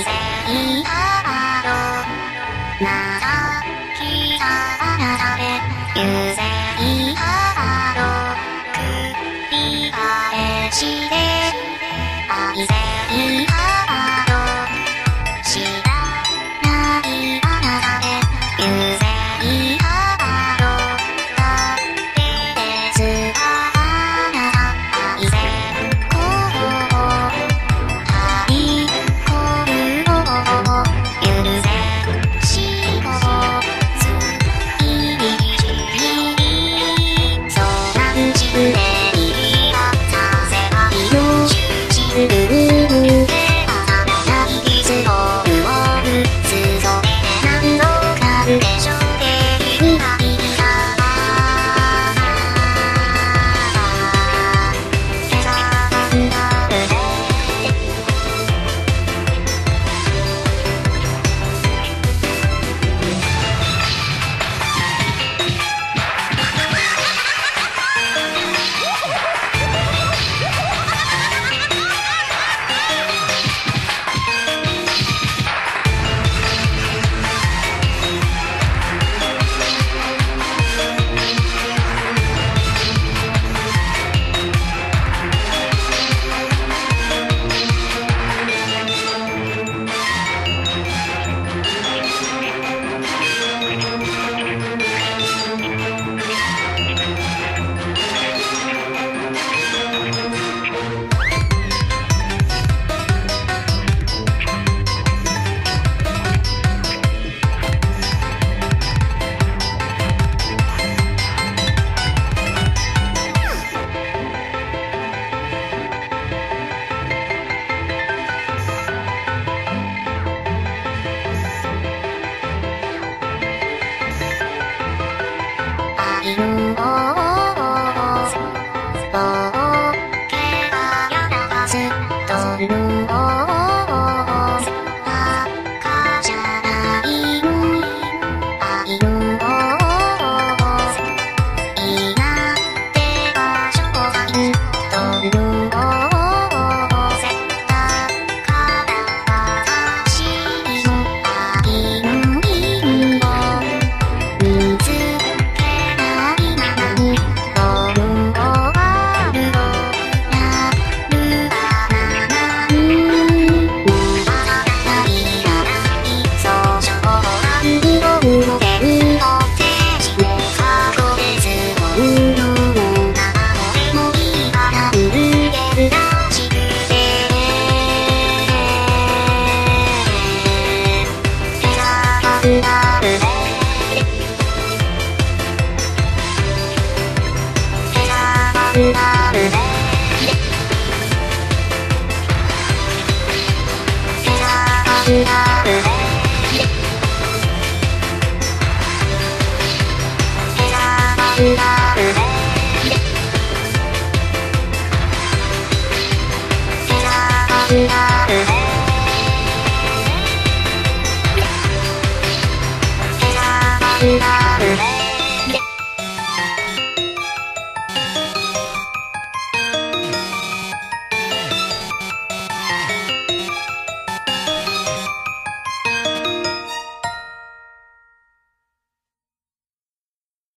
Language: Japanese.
うなさきさあなたでゆせいだろうくびあしてあいせ Thank you. Yeah.